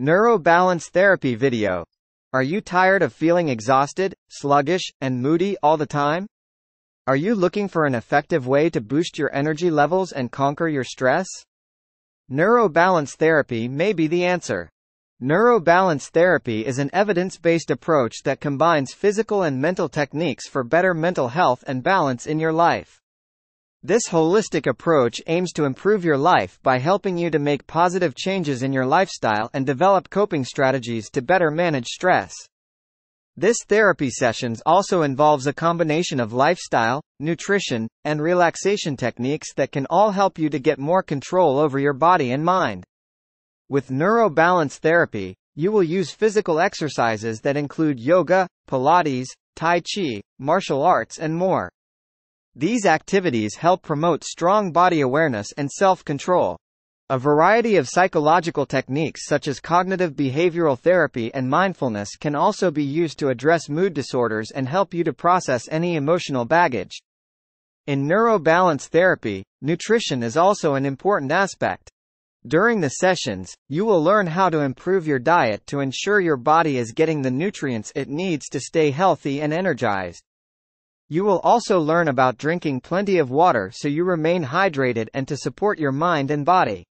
Neurobalance Therapy video. Are you tired of feeling exhausted, sluggish, and moody all the time? Are you looking for an effective way to boost your energy levels and conquer your stress? Neurobalance therapy may be the answer. Neurobalance therapy is an evidence-based approach that combines physical and mental techniques for better mental health and balance in your life. This holistic approach aims to improve your life by helping you to make positive changes in your lifestyle and develop coping strategies to better manage stress. This therapy sessions also involves a combination of lifestyle, nutrition, and relaxation techniques that can all help you to get more control over your body and mind. With neurobalance therapy, you will use physical exercises that include yoga, Pilates, Tai Chi, martial arts and more. These activities help promote strong body awareness and self-control. A variety of psychological techniques such as cognitive behavioral therapy and mindfulness can also be used to address mood disorders and help you to process any emotional baggage. In neurobalance therapy, nutrition is also an important aspect. During the sessions, you will learn how to improve your diet to ensure your body is getting the nutrients it needs to stay healthy and energized. You will also learn about drinking plenty of water so you remain hydrated and to support your mind and body.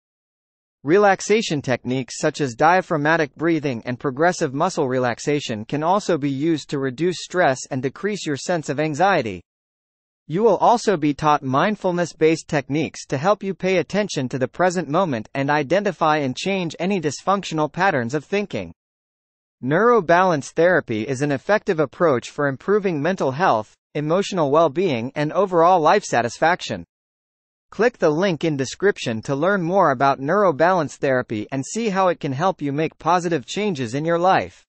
Relaxation techniques such as diaphragmatic breathing and progressive muscle relaxation can also be used to reduce stress and decrease your sense of anxiety. You will also be taught mindfulness-based techniques to help you pay attention to the present moment and identify and change any dysfunctional patterns of thinking. Neurobalance therapy is an effective approach for improving mental health, emotional well-being and overall life satisfaction. Click the link in description to learn more about neurobalance therapy and see how it can help you make positive changes in your life.